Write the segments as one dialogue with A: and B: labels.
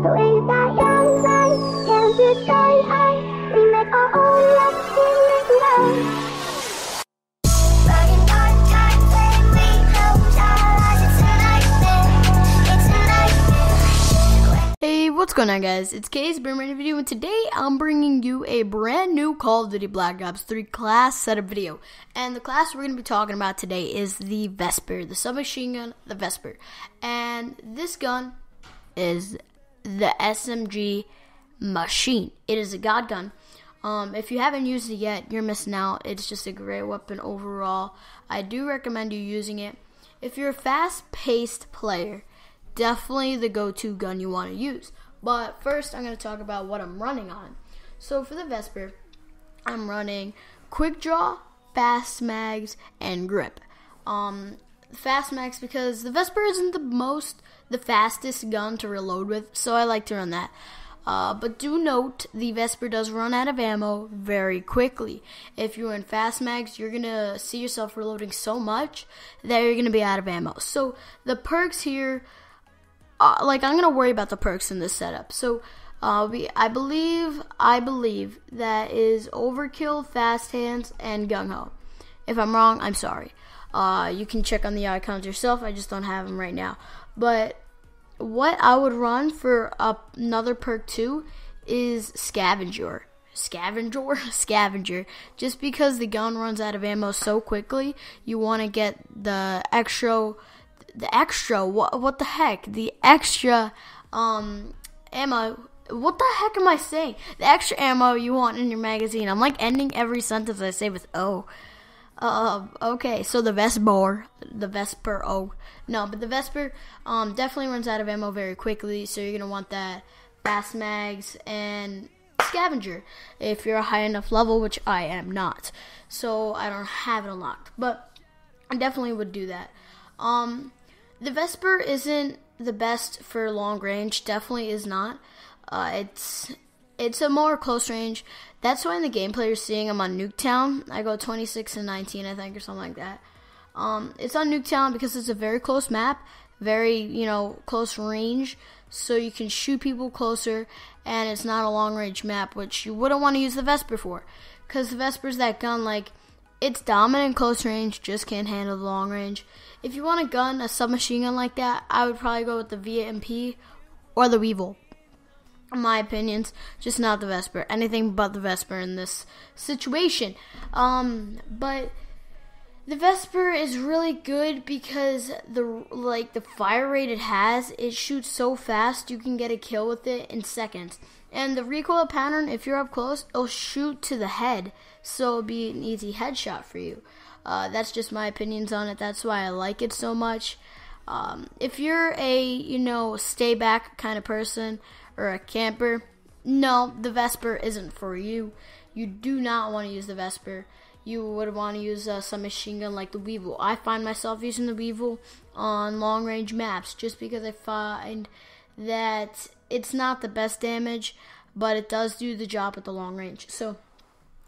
A: Hey, what's going on, guys? It's Kayz Boomerang video, and today I'm bringing you a brand new Call of Duty Black Ops 3 class setup video. And the class we're going to be talking about today is the Vesper, the submachine gun, the Vesper. And this gun is the SMG machine. It is a god gun. Um, if you haven't used it yet, you're missing out. It's just a great weapon overall. I do recommend you using it. If you're a fast-paced player, definitely the go-to gun you want to use. But first, I'm going to talk about what I'm running on. So for the Vesper, I'm running Quick Draw, Fast Mags, and Grip. Um, fast mags because the Vesper isn't the most, the fastest gun to reload with, so I like to run that. Uh, but do note, the Vesper does run out of ammo very quickly. If you're in fast mags, you're gonna see yourself reloading so much that you're gonna be out of ammo. So the perks here uh, like I'm gonna worry about the perks in this setup. So, uh, we I believe I believe that is overkill, fast hands, and gung ho. If I'm wrong, I'm sorry. Uh, you can check on the icons yourself. I just don't have them right now. But what I would run for another perk too is scavenger. Scavenger, scavenger. Just because the gun runs out of ammo so quickly, you want to get the extra the extra what what the heck the extra um ammo what the heck am I saying? The extra ammo you want in your magazine. I'm like ending every sentence I say with O. Uh, okay, so the Vesper, the Vesper, oh, no, but the Vesper, um, definitely runs out of ammo very quickly, so you're gonna want that fast mags and scavenger if you're a high enough level, which I am not, so I don't have it unlocked, but I definitely would do that. Um, the Vesper isn't the best for long range. Definitely is not. Uh, it's it's a more close range. That's why in the gameplay you're seeing I'm on Nuketown. I go 26 and 19, I think, or something like that. Um, it's on Nuketown because it's a very close map, very you know close range, so you can shoot people closer, and it's not a long range map, which you wouldn't want to use the Vesper for, because the Vesper's that gun like it's dominant close range, just can't handle the long range. If you want a gun, a submachine gun like that, I would probably go with the VMP or the Weevil. My opinions, just not the Vesper. Anything but the Vesper in this situation. Um, but the Vesper is really good because the like the fire rate it has, it shoots so fast you can get a kill with it in seconds. And the recoil pattern, if you're up close, it'll shoot to the head, so it'll be an easy headshot for you. Uh, that's just my opinions on it. That's why I like it so much. Um, if you're a you know stay back kind of person or a camper, no, the Vesper isn't for you. You do not want to use the Vesper. You would want to use uh, some machine gun like the Weevil. I find myself using the Weevil on long range maps just because I find that it's not the best damage, but it does do the job at the long range. So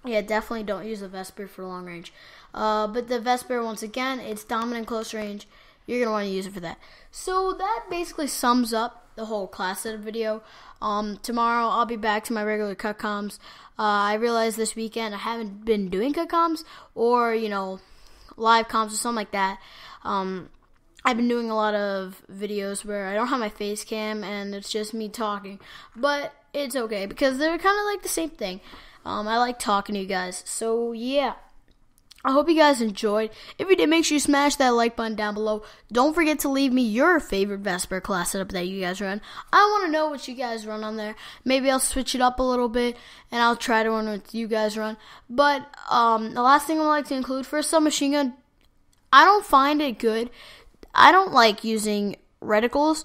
A: yeah, definitely don't use the Vesper for long range. Uh, but the Vesper, once again, it's dominant close range. You're to want to use it for that. So that basically sums up the whole class setup video. Um, tomorrow I'll be back to my regular cut comms. Uh, I realized this weekend I haven't been doing cut comms or, you know, live comms or something like that. Um, I've been doing a lot of videos where I don't have my face cam and it's just me talking. But it's okay because they're kind of like the same thing. Um, I like talking to you guys. So, yeah. I hope you guys enjoyed. If you did, make sure you smash that like button down below. Don't forget to leave me your favorite Vesper class setup that you guys run. I want to know what you guys run on there. Maybe I'll switch it up a little bit and I'll try to run what you guys run. But um, the last thing I would like to include for a submachine gun, I don't find it good. I don't like using reticles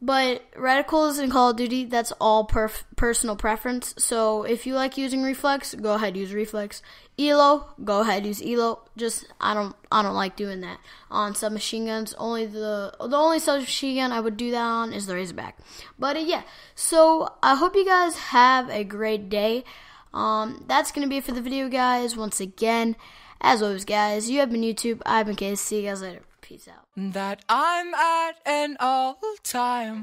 A: but reticles in Call of Duty, that's all perf- personal preference. So if you like using reflex, go ahead use reflex. Elo, go ahead use elo. Just I don't I don't like doing that on submachine guns. Only the the only submachine gun I would do that on is the Razorback. But uh, yeah, so I hope you guys have a great day. Um, that's gonna be it for the video, guys. Once again, as always, guys, you have been YouTube. I've been Kayz. See you guys later. Peace out.
B: That I'm at an all time.